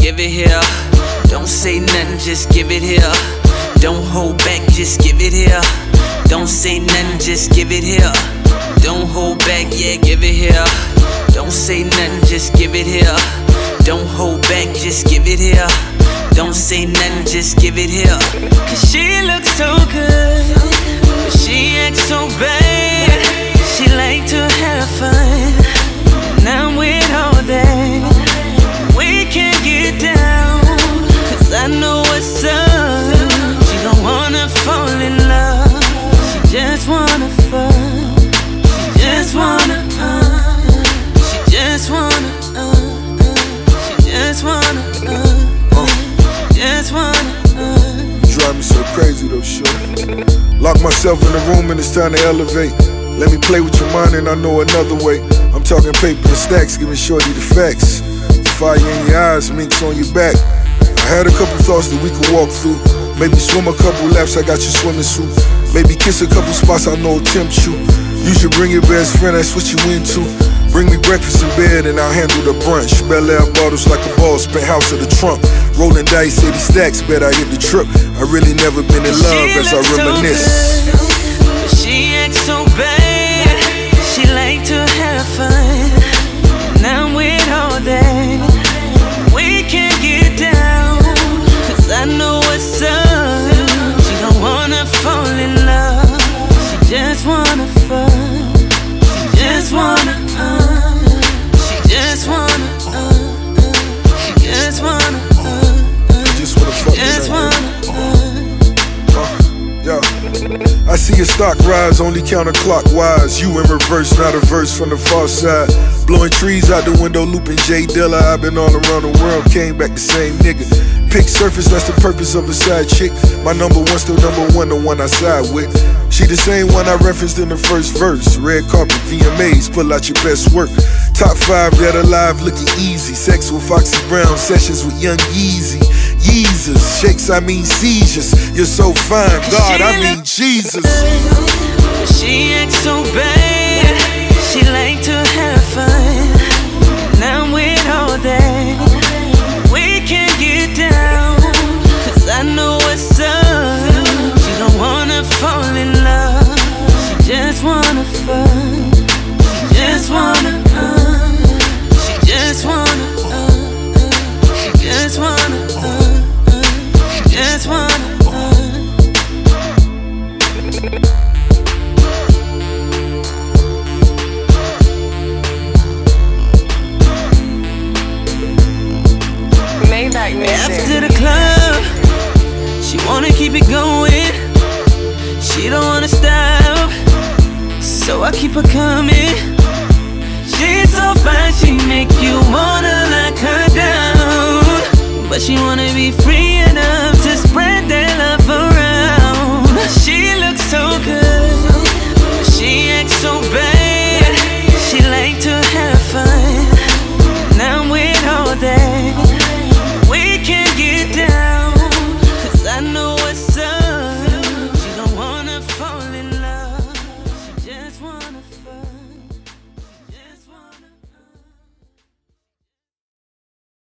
Give it here. Don't say nothing, just give it here. Don't hold back, just give it here. Don't say nothing, just give it here. Don't hold back, yeah, give it here. Don't say nothing, just give it here. Don't hold back, just give it here. Don't say nothing, just give it here. Cause she looks so good, crazy though, sure. Lock myself in the room and it's time to elevate. Let me play with your mind and I know another way. I'm talking paper and stacks, giving shorty the facts. The fire in your eyes, minks on your back. I had a couple thoughts that we could walk through. Maybe swim a couple laps, I got your swimming suit. Maybe kiss a couple spots I know tempt you. You should bring your best friend, that's what you into. Bring me breakfast in bed and I'll handle the brunch. Belaire bottles like a ball, spent house in the trunk. Rolling dice, city stacks, bet I hit the trip. I really never been in love She as I looks so good, she acts so bad. She like to have fun, Now with all that. We can get down, cause I know what's up. She don't wanna fall in love, she just wanna fuck. I see your stock rise, only counterclockwise. You in reverse, not a verse from the far side. Blowing trees out the window, looping J Dilla. I've been all around the world, came back the same nigga. Pick surface, that's the purpose of a side chick. My number one, still number one, the one I side with. She the same one I referenced in the first verse. Red carpet, VMAs, pull out your best work. Top five dead alive, looking easy. Sex with Foxy Brown, sessions with Young Jeezy. Yeezus, shakes, I mean seizures. You're so fine, God, I mean Jesus. She acts so bad. She like I keep her coming? She's so fine, she make you wanna lock her down. But she wanna be free enough to spread that